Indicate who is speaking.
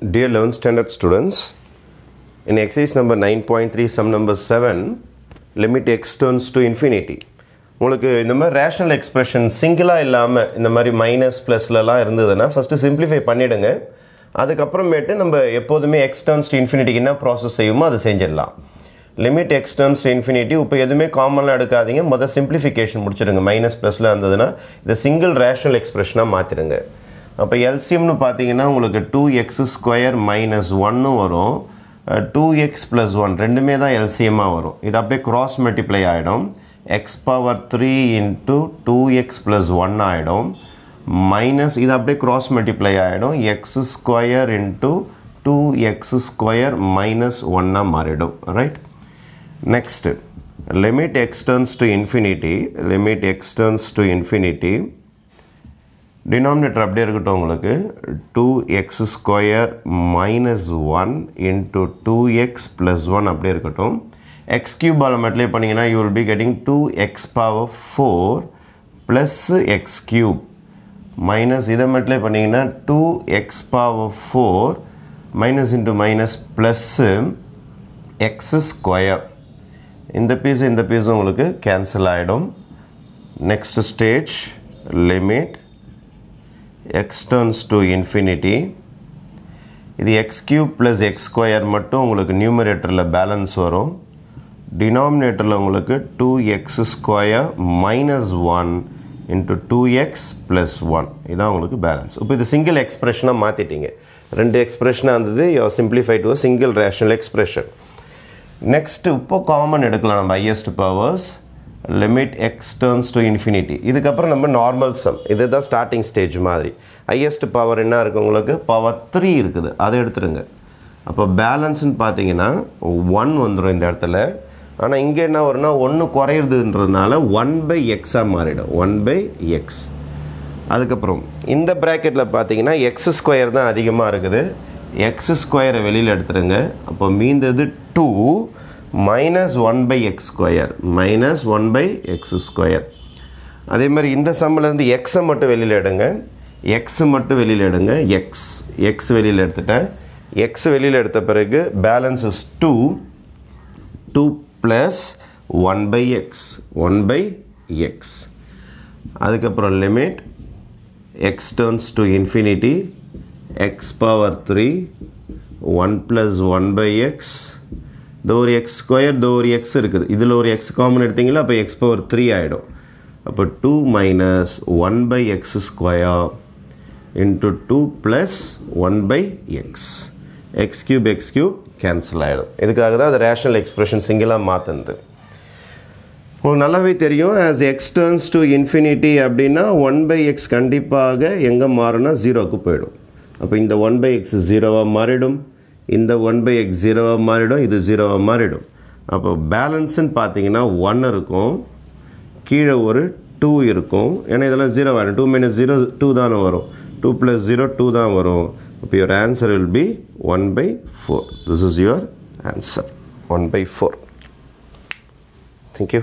Speaker 1: Dear 11th standard students, in exercise number 9.3, sum number 7, limit x turns to infinity. உங்களுக்கு இந்த மாதிரி rational expression சிங்கிளாக இல்லாமல் இந்த மாதிரி மைனஸ் ப்ளஸ்லலாம் இருந்ததுன்னா ஃபஸ்ட்டு சிம்பிளிஃபை பண்ணிவிடுங்க அதுக்கப்புறமேட்டு நம்ம எப்போதுமே எக்ஸ் டர்ன்ஸ் டு இன்ஃபினிட்டிக்கு என்ன ப்ராசஸ் செய்யுமோ அதை செஞ்சிடலாம். Limit x tends to infinity இப்போ எதுவுமே காமனாக எடுக்காதீங்க. மொதல் சிம்பிளிஃபிகேஷன் முடிச்சிடுங்க. மைனஸ் ப்ளஸில் இருந்ததுன்னா இதை சிங்கிள் ரேஷனல் எக்ஸ்பிரஷனாக மாற்றிடுங்க அப்போ எல்சிஎம்னு பார்த்தீங்கன்னா உங்களுக்கு டூ எக்ஸ் ஸ்கொயர் மைனஸ் ஒன்னும் வரும். டூ எக்ஸ் ப்ளஸ் ஒன் ரெண்டுமே தான் எல்சியமாக வரும். இது அப்படியே க்ராஸ் மல்டிப்ளை ஆகிடும் x power three into two x plus one ஆகிடும் மைனஸ் இது அப்படியே க்ராஸ் மல்டிப்ளை ஆகிடும் x square into two x square minus ஒன்னாக மாறிடும். Right next limit x tends to infinity limit x tends to infinity denominator அப்படியே இருக்கட்டும் உங்களுக்கு. Two x square minus one into two x plus one அப்படியே இருக்கட்டும். X cube பால் மட்டிலே பண்ணிங்கன்னா you will be getting two x power four plus x cube minus இதை மட்டிலே பண்ணிங்கன்னா two x power four minus into minus plus x square இந்த piece இந்த பீஸும் உங்களுக்கு கேன்சல் ஆகிடும் next stage limit x tends to infinity இது x cube plus x square மட்டும் உங்களுக்கு நியூமரேட்டரில் பேலன்ஸ் வரும். டினாமினேட்டரில் உங்களுக்கு two x square minus one into two x plus one இதான் உங்களுக்கு பேலன்ஸ் இப்போ இது சிங்கிள் எக்ஸ்ப்ரெஷனாக மாற்றிட்டீங்க ரெண்டு எக்ஸ்ப்ரெஷனாக இருந்தது you simplify to single rational expression next இப்போ காமன் எடுக்கலாம் நம்ம highest powers limit x tends to infinity இதுக்கப்புறம் நம்ம நார்மல் சம் இதுதான் ஸ்டார்டிங் ஸ்டேஜ் மாதிரி. ஹையஸ்ட் பவர் என்ன இருக்குது உங்களுக்கு? பவர் த்ரீ இருக்குது. அதை எடுத்துருங்க. அப்போ பேலன்ஸ்னு பார்த்தீங்கன்னா ஒன் வந்துடும் இந்த இடத்துல. ஆனால் இங்கே என்ன வரும்னா ஒன்று குறையிறதுன்றதுனால ஒன் பை எக்ஸாக மாறிடும். ஒன் பை எக்ஸ் அதுக்கப்புறம் இந்த ப்ராக்கெட்டில் பார்த்தீங்கன்னா எக்ஸ் ஸ்கொயர் தான் அதிகமாக இருக்குது. எக்ஸ் ஸ்கொயரை வெளியில் எடுத்துருங்க. அப்போ மீந்தது two minus one by x square minus one by x square அதே மாதிரி இந்த சம்மிலேருந்து எக்ஸை மட்டும் வெளியில் எடுங்க. எக்ஸ் மட்டும் வெளியில் எடுங்க. எக்ஸ் எக்ஸ் வெளியில் எடுத்துட்டேன். எக்ஸ் வெளியில் எடுத்த பிறகு balance two two plus one by x one by x அதுக்கப்புறம் limit x tends to infinity x power three one plus one by x இந்த ஒரு எக்ஸ் ஸ்கொயர் இந்த ஒரு எக்ஸ் இருக்குது. இதில் ஒரு எக்ஸ் காமன் எடுத்தீங்களா அப்போ எக்ஸ் பவர் த்ரீ ஆகிடும் அப்போ two minus one by x square into two plus one by x x cube x cube cancel ஆகிடும் இதுக்காக தான் அது ரேஷனல் எக்ஸ்பிரஷன் சிங்கிளாக மாற்றுனது உங்களுக்கு நல்லாவே தெரியும் as x tends to infinity அப்படின்னா ஒன் பை எக்ஸ் கண்டிப்பாக எங்கே மாறுனா ஜீரோவுக்கு போயிடும். அப்போ இந்த ஒன் பை எக்ஸ் ஜீரோவாக மாறிடும். இந்த ஒன் பை எக்ஸ் ஜீரோவாக மாறிடும் இது ஜீரோவாக மாறிடும். அப்போ பேலன்ஸுன்னு பார்த்தீங்கன்னா ஒன் இருக்கும் கீழே ஒரு டூ இருக்கும். ஏன்னா இதெல்லாம் ஜீரோ வேணும். டூ மைனஸ் ஜீரோ டூ தானே வரும். டூ ப்ளஸ் ஜீரோ டூ தான் வரும். இப்போ your answer will be one by four this is your answer one by four thank you